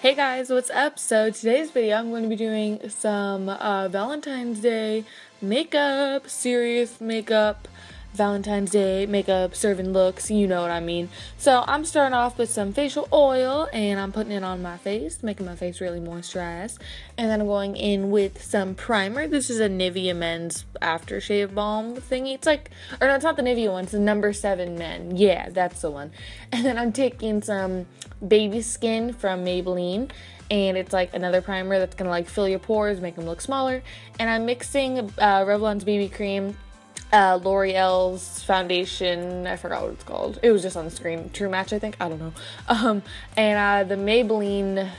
Hey guys, what's up? So today's video I'm going to be doing some uh, Valentine's Day makeup, serious makeup, Valentine's Day makeup, serving looks, you know what I mean. So I'm starting off with some facial oil and I'm putting it on my face, making my face really moisturized. And then I'm going in with some primer. This is a Nivea Men's aftershave balm thingy. It's like, or no, it's not the Nivea one, it's the number seven men. Yeah, that's the one. And then I'm taking some baby skin from Maybelline and it's like another primer that's gonna like fill your pores, make them look smaller. And I'm mixing uh, Revlon's BB cream uh, L'Oreal's foundation. I forgot what it's called. It was just on the screen. True Match, I think. I don't know. Um, and uh, the Maybelline,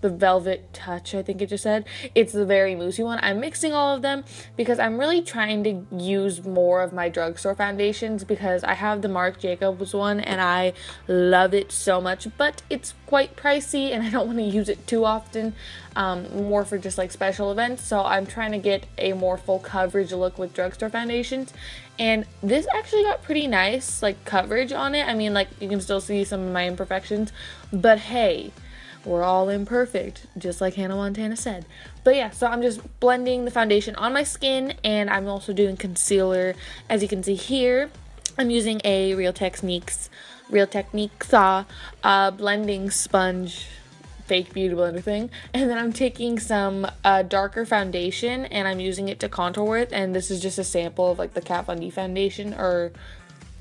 the Velvet Touch, I think it just said. It's the very moussey one. I'm mixing all of them because I'm really trying to use more of my drugstore foundations because I have the Marc Jacobs one and I love it so much, but it's quite pricey and I don't want to use it too often. Um, more for just like special events. So I'm trying to get a more full coverage look with drugstore foundations. And this actually got pretty nice like coverage on it. I mean, like you can still see some of my imperfections, but hey, we're all imperfect, just like Hannah Montana said. But yeah, so I'm just blending the foundation on my skin and I'm also doing concealer. As you can see here, I'm using a Real Techniques, Real Techniques uh, uh, blending sponge fake beauty blender thing and then I'm taking some uh, darker foundation and I'm using it to contour with and this is just a sample of like the Kat Von D foundation or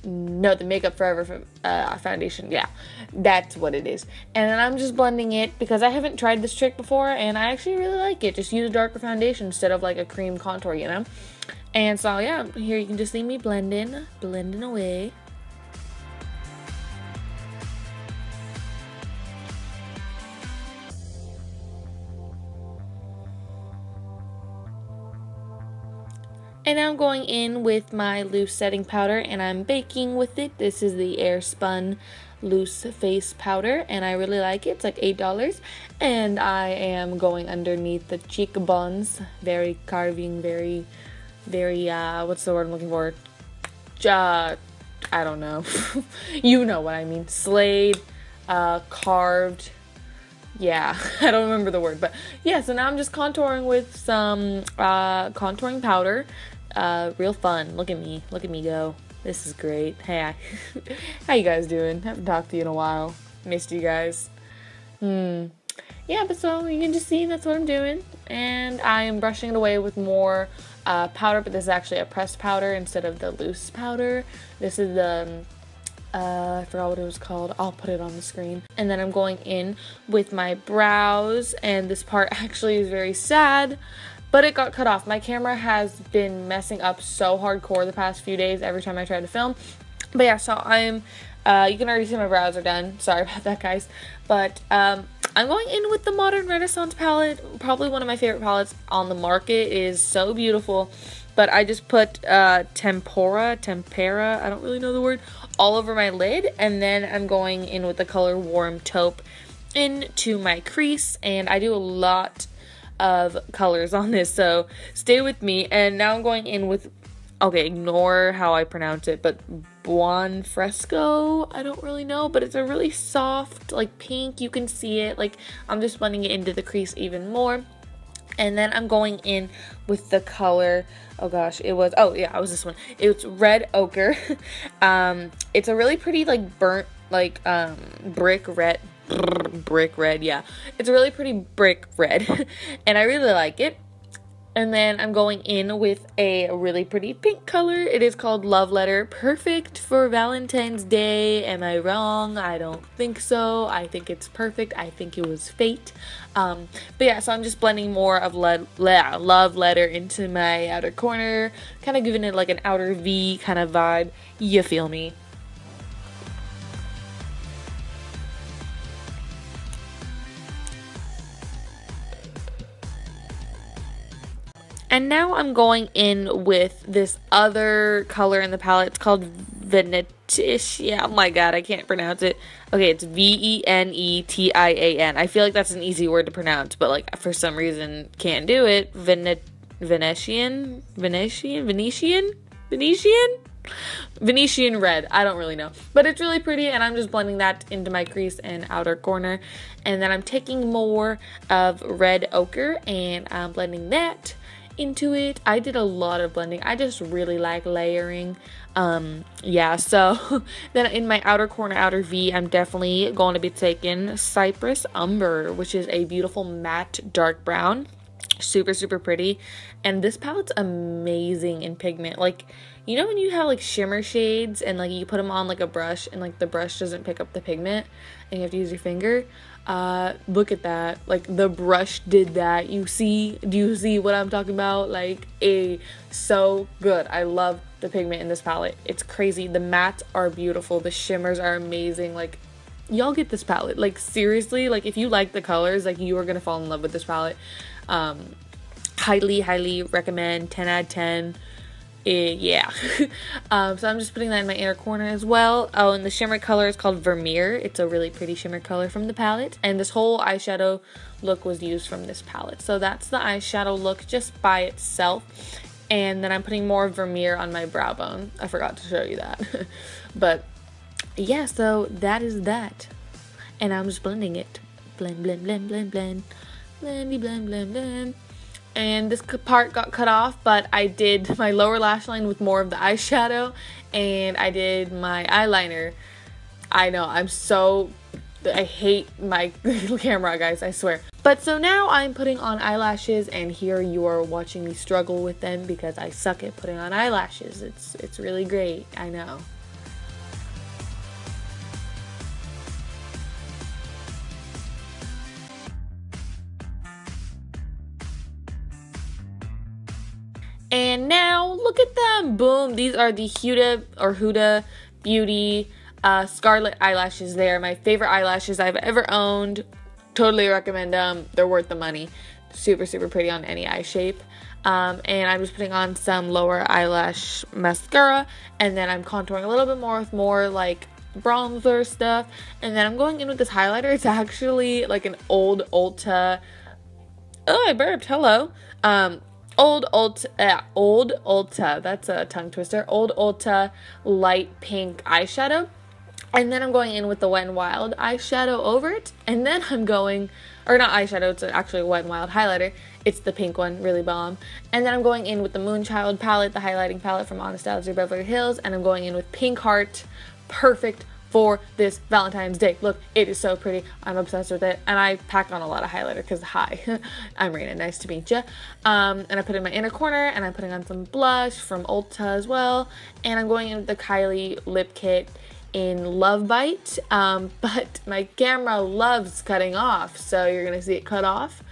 no the makeup forever uh, foundation. Yeah that's what it is. And then i'm just blending it because i haven't tried this trick before and i actually really like it. Just use a darker foundation instead of like a cream contour you know? And so yeah here you can just see me blending blending away And now I'm going in with my loose setting powder and I'm baking with it. This is the Airspun loose face powder and I really like it. It's like $8 and I am going underneath the cheekbones. Very carving, very, very, uh, what's the word I'm looking for? Uh, I don't know. you know what I mean. Slayed, uh, carved, yeah, I don't remember the word, but yeah, so now I'm just contouring with some uh, contouring powder uh, real fun. Look at me. Look at me go. This is great. Hey, how you guys doing? Haven't talked to you in a while. Missed you guys. Hmm. Yeah, but so you can just see that's what I'm doing. And I am brushing it away with more uh, powder, but this is actually a pressed powder instead of the loose powder. This is the, um, uh, I forgot what it was called. I'll put it on the screen. And then I'm going in with my brows, and this part actually is very sad but it got cut off. My camera has been messing up so hardcore the past few days every time I try to film. But yeah, so I'm, uh, you can already see my brows are done. Sorry about that, guys. But um, I'm going in with the Modern Renaissance palette. Probably one of my favorite palettes on the market. It is so beautiful. But I just put uh, tempera, tempera, I don't really know the word, all over my lid. And then I'm going in with the color Warm Taupe into my crease. And I do a lot of colors on this, so stay with me. And now I'm going in with, okay, ignore how I pronounce it, but Buon Fresco, I don't really know, but it's a really soft, like pink, you can see it, like I'm just blending it into the crease even more. And then I'm going in with the color, oh gosh, it was, oh yeah, it was this one. It's Red Ochre. um, it's a really pretty, like, burnt, like, um, brick red, brick red yeah. It's a really pretty brick red and i really like it. And then i'm going in with a really pretty pink color. It is called love letter. Perfect for valentine's day. Am i wrong? I don't think so. I think it's perfect. I think it was fate. Um, but yeah so i'm just blending more of le- le- love letter into my outer corner kind of giving it like an outer v kind of vibe. You feel me And now I'm going in with this other color in the palette. It's called Venetian. Oh my god, I can't pronounce it. Okay, it's V N T I feel like that's an easy word to pronounce, but like for some reason can't do it. Venet Venetian? Venetian? Venetian? Venetian? Venetian red. I don't really know. But it's really pretty and I'm just blending that into my crease and outer corner. And then I'm taking more of red ochre and I'm blending that into it. I did a lot of blending. I just really like layering. Um, yeah, so then in my outer corner, outer V, I'm definitely going to be taking Cypress Umber, which is a beautiful matte dark brown. Super, super pretty. And this palette's amazing in pigment. Like, you know when you have like shimmer shades and like you put them on like a brush and like the brush doesn't pick up the pigment and you have to use your finger? Uh, look at that. Like the brush did that. You see, do you see what I'm talking about? Like a so good. I love the pigment in this palette. It's crazy. The mattes are beautiful. The shimmers are amazing. Like y'all get this palette. Like seriously, like if you like the colors, like you are gonna fall in love with this palette. Um, highly, highly recommend. 10 out of 10. Uh, yeah. um, so I'm just putting that in my inner corner as well. Oh, and the shimmer color is called Vermeer. It's a really pretty shimmer color from the palette. And this whole eyeshadow look was used from this palette. So that's the eyeshadow look just by itself. And then I'm putting more Vermeer on my brow bone. I forgot to show you that. but yeah, so that is that. And I'm just blending it. Blend, blend, blend, blend, blend. Blendy, blend, blend, blend and this part got cut off but I did my lower lash line with more of the eyeshadow and I did my eyeliner. I know I'm so I hate my camera guys I swear. But so now I'm putting on eyelashes and here you are watching me struggle with them because I suck at putting on eyelashes. It's it's really great I know And now look at them. Boom. These are the Huda or Huda Beauty uh, Scarlet eyelashes. They are my favorite eyelashes I've ever owned. Totally recommend them. They're worth the money. Super, super pretty on any eye shape. Um, and I'm just putting on some lower eyelash mascara. And then I'm contouring a little bit more with more like bronzer stuff. And then I'm going in with this highlighter. It's actually like an old Ulta. Oh, I burped. Hello. Um, old Ulta, uh, old Ulta, that's a tongue twister, old Ulta light pink eyeshadow. And then I'm going in with the Wet n Wild eyeshadow over it. And then I'm going, or not eyeshadow, it's actually a Wet n Wild highlighter. It's the pink one, really bomb. And then I'm going in with the Moonchild palette, the highlighting palette from Anastasia Beverly Hills. And I'm going in with Pink Heart, perfect for this Valentine's Day. Look, it is so pretty. I'm obsessed with it. And I pack on a lot of highlighter because, hi, I'm Rayna. Nice to meet you. Um, and I put in my inner corner and I'm putting on some blush from Ulta as well. And I'm going in with the Kylie lip kit in Love Bite. Um, but my camera loves cutting off. So you're going to see it cut off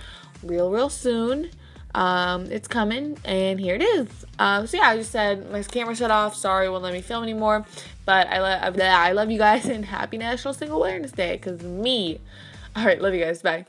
real, real soon. Um, it's coming, and here it is. Um, so yeah, I just said my camera shut off. Sorry, won't let me film anymore. But I love I love you guys and happy National Single Awareness Day because me. All right, love you guys. Bye.